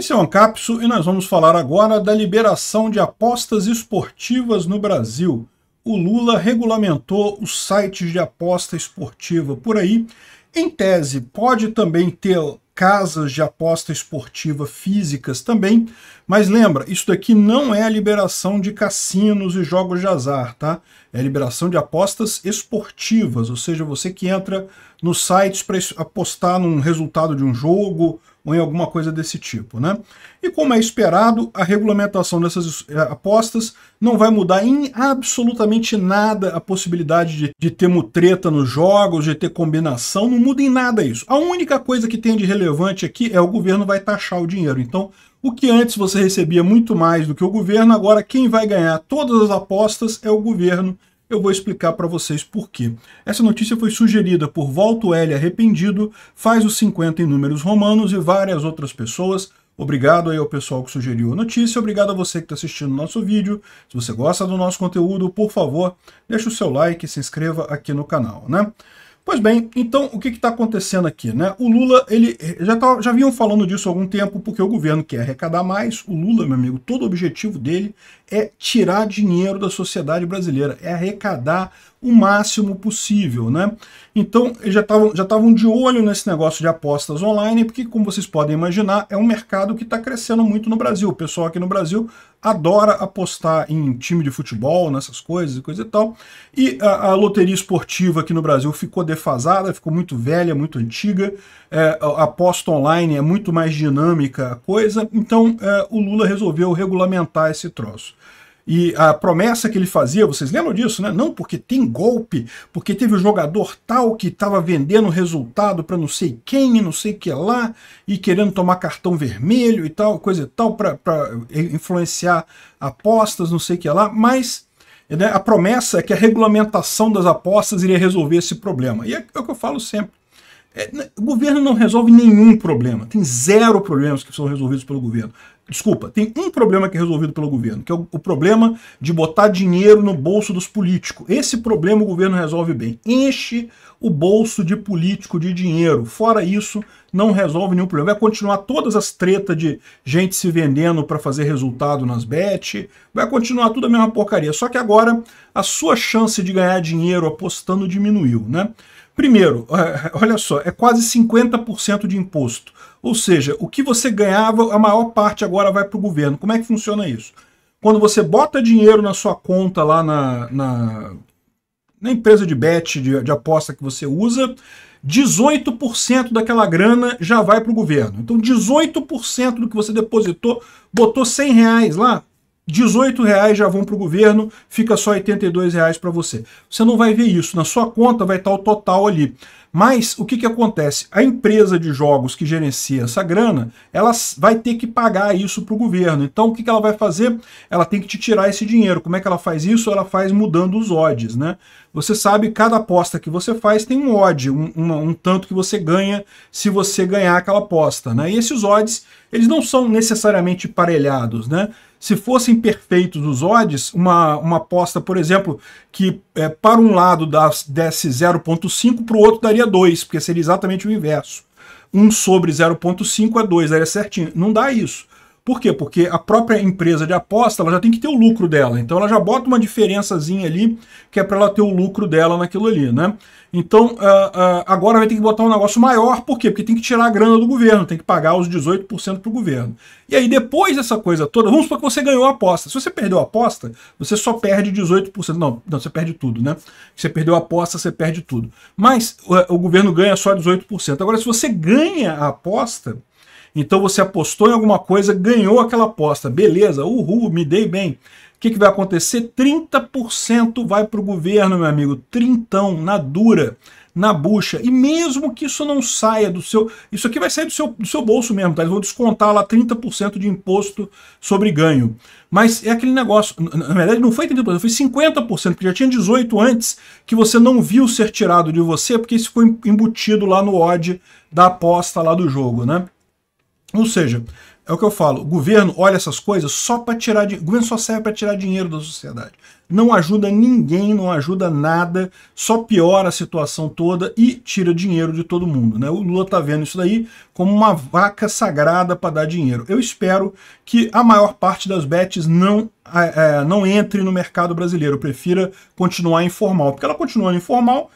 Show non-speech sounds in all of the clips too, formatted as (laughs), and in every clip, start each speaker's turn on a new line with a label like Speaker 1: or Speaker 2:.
Speaker 1: Esse é o Ancapso e nós vamos falar agora da liberação de apostas esportivas no Brasil. O Lula regulamentou os sites de aposta esportiva por aí. Em tese, pode também ter casas de aposta esportiva físicas também, mas lembra, isso daqui não é a liberação de cassinos e jogos de azar, tá? É a liberação de apostas esportivas, ou seja, você que entra nos sites para apostar num resultado de um jogo ou em alguma coisa desse tipo, né? E como é esperado, a regulamentação dessas eh, apostas não vai mudar em absolutamente nada a possibilidade de, de ter mutreta nos jogos, de ter combinação, não muda em nada isso. A única coisa que tem de relevante aqui é o governo vai taxar o dinheiro. Então, o que antes você recebia muito mais do que o governo, agora quem vai ganhar todas as apostas é o governo eu vou explicar para vocês por quê. Essa notícia foi sugerida por Volto L. Arrependido, faz os 50 em números romanos e várias outras pessoas. Obrigado aí ao pessoal que sugeriu a notícia, obrigado a você que está assistindo o nosso vídeo. Se você gosta do nosso conteúdo, por favor, deixe o seu like e se inscreva aqui no canal, né? Pois bem, então o que está acontecendo aqui? Né? O Lula, ele já, tá, já vinham falando disso há algum tempo, porque o governo quer arrecadar mais. O Lula, meu amigo, todo o objetivo dele é tirar dinheiro da sociedade brasileira, é arrecadar o máximo possível, né? Então, eles já estavam já de olho nesse negócio de apostas online, porque, como vocês podem imaginar, é um mercado que está crescendo muito no Brasil. O pessoal aqui no Brasil adora apostar em time de futebol, nessas coisas e coisa e tal. E a, a loteria esportiva aqui no Brasil ficou defasada, ficou muito velha, muito antiga. É, a aposta online é muito mais dinâmica a coisa. Então, é, o Lula resolveu regulamentar esse troço. E a promessa que ele fazia, vocês lembram disso, né? Não, porque tem golpe, porque teve o um jogador tal que estava vendendo resultado para não sei quem e não sei que lá, e querendo tomar cartão vermelho e tal, coisa e tal, para influenciar apostas, não sei que lá, mas né, a promessa é que a regulamentação das apostas iria resolver esse problema. E é, é o que eu falo sempre. É, né, o governo não resolve nenhum problema, tem zero problemas que são resolvidos pelo governo. Desculpa, tem um problema que é resolvido pelo governo, que é o, o, problema de botar dinheiro no bolso dos políticos. Esse problema o governo resolve bem. Enche o bolso de político de dinheiro. Fora isso, não resolve nenhum problema. Vai continuar todas as tretas de gente se vendendo para fazer resultado nas bet. Vai continuar tudo a mesma porcaria. Só que agora a sua chance de ganhar dinheiro apostando diminuiu, né? Primeiro, (laughs) olha só, é quase 50% de imposto. Ou seja, o que você ganhava, a maior parte agora vai para o governo. Como é que funciona isso? Quando você bota dinheiro na sua conta lá na, na, na empresa de bet, de, de aposta que você usa, 18% daquela grana já vai para o governo. Então 18% do que você depositou, botou 100 reais lá, 18 reais já vão para o governo, fica só 82 reais para você. Você não vai ver isso, na sua conta vai estar o total ali. Mas o que, que acontece? A empresa de jogos que gerencia essa grana, ela vai ter que pagar isso para o governo. Então o que, que ela vai fazer? Ela tem que te tirar esse dinheiro. Como é que ela faz isso? Ela faz mudando os odds, né? Você sabe, cada aposta que você faz tem um odd, um, um, tanto que você ganha se você ganhar aquela aposta, né? E esses odds, eles não são necessariamente parelhados, né? Se fossem perfeitos os odds, uma, uma aposta, por exemplo, que é, para um lado desse 0.5, para o outro daria 2, porque seria exatamente o inverso. 1 sobre 0.5 é 2, daria certinho. Não dá isso. Por quê? Porque a própria empresa de aposta ela já tem que ter o lucro dela. Então ela já bota uma diferençazinha ali que é para ela ter o lucro dela naquilo ali, né? Então uh, uh, agora vai ter que botar um negócio maior, por quê? Porque tem que tirar a grana do governo, tem que pagar os 18% para o governo. E aí depois dessa coisa toda, vamos supor que você ganhou a aposta. Se você perdeu a aposta, você só perde 18%. Não, não você perde tudo, né? Se você perdeu a aposta, você perde tudo. Mas o, o governo ganha só 18%. Agora, se você ganha a aposta, então você apostou em alguma coisa, ganhou aquela aposta, beleza, uhul, me dei bem. O que, que vai acontecer? 30% vai para o governo, meu amigo, trintão, na dura, na bucha. E mesmo que isso não saia do seu... Isso aqui vai sair do seu, do seu bolso mesmo, tá? Eles vão descontar lá 30% de imposto sobre ganho. Mas é aquele negócio, na verdade não foi 30%, foi 50%, porque já tinha 18% antes que você não viu ser tirado de você, porque isso foi embutido lá no odd da aposta lá do jogo, né? Ou seja, é o que eu falo, o governo olha essas coisas só para tirar dinheiro. O governo só serve para tirar dinheiro da sociedade. Não ajuda ninguém, não ajuda nada, só piora a situação toda e tira dinheiro de todo mundo. Né? O Lula está vendo isso daí como uma vaca sagrada para dar dinheiro. Eu espero que a maior parte das bets não, é, é, não entre no mercado brasileiro, prefira continuar informal, porque ela continuando informal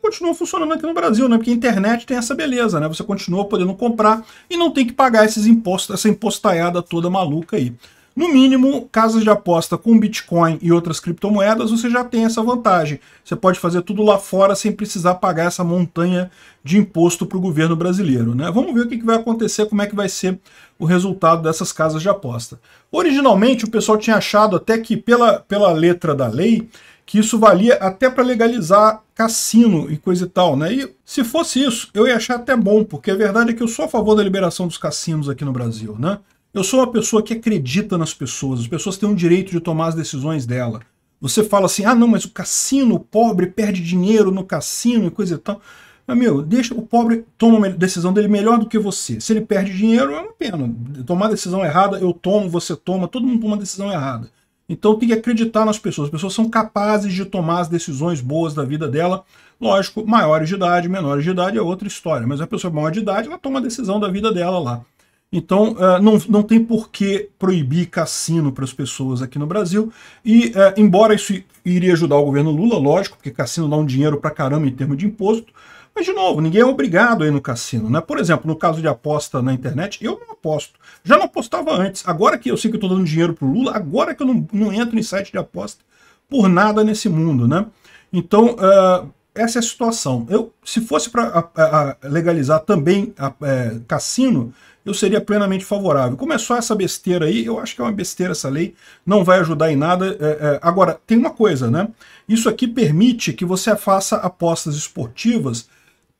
Speaker 1: continua funcionando aqui no Brasil, né? Porque a internet tem essa beleza, né? Você continua podendo comprar e não tem que pagar esses impostos, essa impostaiada toda maluca aí. No mínimo, casas de aposta com Bitcoin e outras criptomoedas, você já tem essa vantagem. Você pode fazer tudo lá fora sem precisar pagar essa montanha de imposto para o governo brasileiro. Né? Vamos ver o que vai acontecer, como é que vai ser o resultado dessas casas de aposta. Originalmente, o pessoal tinha achado até que, pela, pela letra da lei, que isso valia até para legalizar cassino e coisa e tal, né? E se fosse isso, eu ia achar até bom, porque a verdade é que eu sou a favor da liberação dos cassinos aqui no Brasil, né? Eu sou uma pessoa que acredita nas pessoas, as pessoas têm o direito de tomar as decisões dela. Você fala assim, ah não, mas o cassino, o pobre perde dinheiro no cassino e coisa e tal. Mas, meu, deixa o pobre toma a decisão dele melhor do que você. Se ele perde dinheiro, é uma pena. Tomar a decisão errada, eu tomo, você toma, todo mundo toma a decisão errada. Então tem que acreditar nas pessoas. As pessoas são capazes de tomar as decisões boas da vida dela. Lógico, maiores de idade, menores de idade é outra história. Mas a pessoa maior de idade, ela toma a decisão da vida dela lá. Então, uh, não, não tem por que proibir cassino para as pessoas aqui no Brasil. E, uh, embora isso iria ajudar o governo Lula, lógico, porque cassino dá um dinheiro para caramba em termos de imposto, mas, de novo, ninguém é obrigado a ir no cassino. Né? Por exemplo, no caso de aposta na internet, eu não aposto. Já não apostava antes. Agora que eu sei que eu estou dando dinheiro para o Lula, agora que eu não, não entro em site de aposta por nada nesse mundo. Né? Então, uh, essa é a situação. Eu, se fosse para legalizar também a, é, cassino, eu seria plenamente favorável. Como é essa besteira aí, eu acho que é uma besteira essa lei, não vai ajudar em nada. É, é, agora, tem uma coisa, né? Isso aqui permite que você faça apostas esportivas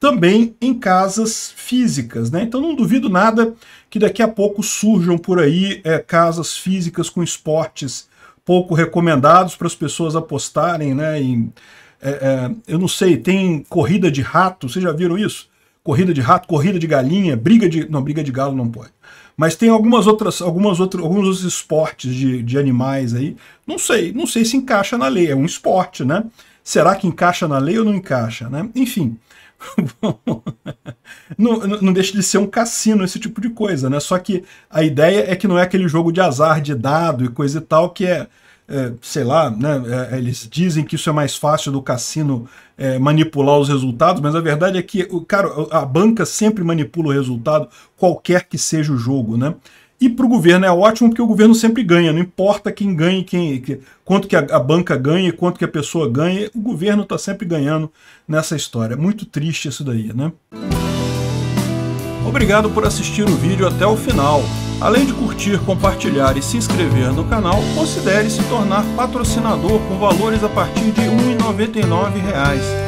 Speaker 1: também em casas físicas. Né? Então não duvido nada que daqui a pouco surjam por aí é, casas físicas com esportes pouco recomendados para as pessoas apostarem. Né? Em, é, é, eu não sei, tem corrida de rato, vocês já viram isso? Corrida de rato, corrida de galinha, briga de. Não, briga de galo não pode. Mas tem algumas outras, algumas outras, alguns outros esportes de, de animais aí. Não sei, não sei se encaixa na lei. É um esporte, né? Será que encaixa na lei ou não encaixa, né? Enfim. (laughs) não, não deixa de ser um cassino, esse tipo de coisa, né? Só que a ideia é que não é aquele jogo de azar, de dado e coisa e tal, que é, é sei lá, né? É, eles dizem que isso é mais fácil do cassino é, manipular os resultados, mas a verdade é que, cara, a banca sempre manipula o resultado, qualquer que seja o jogo, né? E para o governo é ótimo porque o governo sempre ganha, não importa quem ganhe, quem, quanto que a, a banca ganha, quanto que a pessoa ganha, o governo está sempre ganhando nessa história. É muito triste isso daí, né? Obrigado por assistir o vídeo até o final. Além de curtir, compartilhar e se inscrever no canal, considere se tornar patrocinador com valores a partir de R$ 1,99